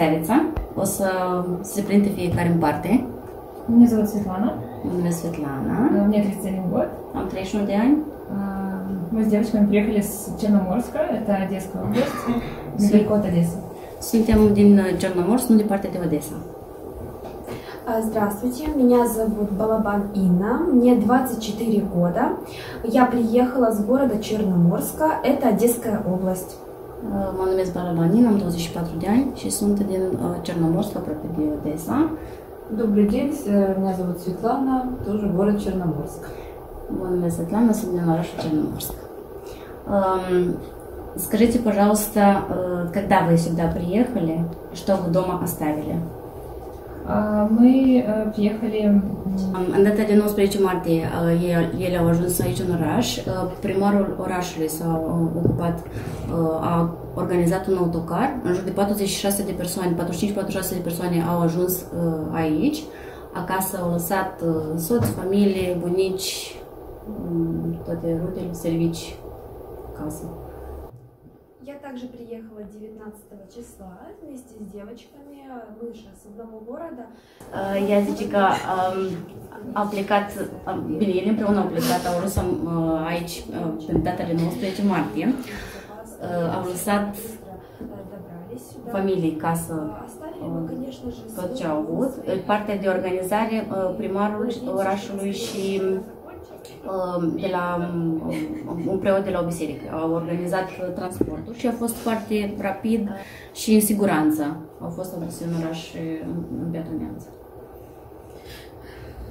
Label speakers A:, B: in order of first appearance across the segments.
A: Stevița. O să se prezinte fiecare în parte.
B: Меня зовут Светлана,
A: Mă numesc Svetlana,
B: э, мне 31 год.
A: am 31 de ani.
B: Мы с девочками приехали с Черноморска, это Одесская область, недалеко от Одессы.
A: Suntem din uh, Cernomorsk, nu departe de Odessa.
C: А, Здравствуйте, меня зовут Балабан Инна, мне 24 года. Я приехала с города Черноморска, это Одесская область.
A: Mă numesc Balabanin, am 24 de ani și sunt din Cernomorsk, aproape de Odessa.
D: Добрый день, э, меня зовут Светлана, тоже город Черноморск.
A: Мă numesc Svetlana, sunt din orașul Черноморск. Um, Скажите, пожалуйста, uh, когда вы сюда приехали, что вы дома оставили?
B: А, Мы э, приехали м,
A: Um, În data de 19 martie, uh, ele- ele au ajuns aici în oraș. Uh, Primarul orașului s-a uh, ocupat, uh, a organizat un autocar. În jur de 46 de persoane, 45-46 de persoane au ajuns uh, aici. Acasă au lăsat uh, soț, familie, bunici, um, toate rudele, servici, casă.
C: Я также приехала 19 числа вместе с девочками. Мы с одного города.
A: Uh, Ea zice um, au plecat, um, bine, ele împreună au plecat, au ajuns uh, aici uh, pe data de 19 martie. Uh, au lăsat
C: Э,
A: familiei casă
C: А,
A: tot ce au avut. Partea de organizare, uh, primarul orașului și uh, de la um, un preot de la o biserică au organizat uh, transportul și a fost foarte rapid și în siguranță. Au fost aduse în oraș uh, în, în piatoneanță.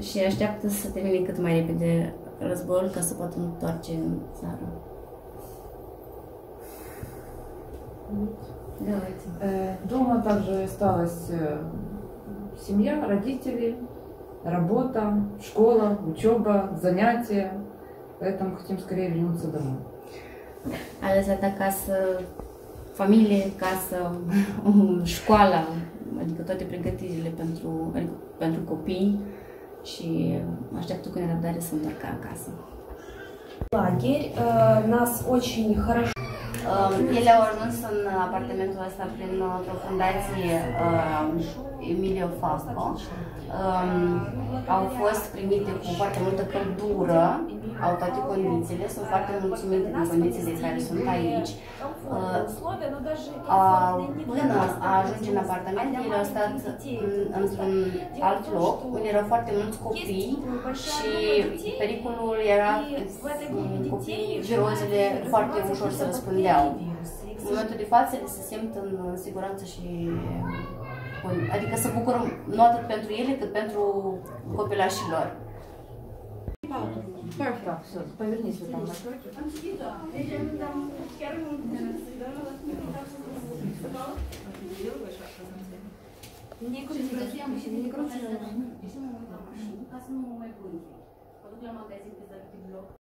A: Și așteaptă să termine cât mai repede războiul ca să poată întoarce în țară. Давайте.
D: Э, Дома также осталась э, семья, родители, работа, школа, учеба, занятия. Поэтому хотим скорее вернуться домой.
A: A lăsat acasă familie, casă, școala, adică toate pregătirile pentru, pentru copii și așteaptă cu nerăbdare să întoarcă acasă.
C: лагерь. Э, Нас очень хорошо
A: Um, ele au ajuns în apartamentul ăsta prin o fundație uh, Emilio Fasco. Um, au fost primite cu foarte multă căldură, au toate condițiile, sunt foarte mulțumite de condițiile care sunt aici până a ajunge în apartament, el a stat într-un alt loc, unde erau foarte mulți copii și pericolul era copii, virozele foarte ușor să răspundeau. În momentul de față, se simt în siguranță și. Adică să bucurăm nu atât pentru ele, cât pentru copilașii lor.
D: Э, так, все, повернись вот там напротив.
C: Не крути, не крути.
A: Подругля магазин без блок.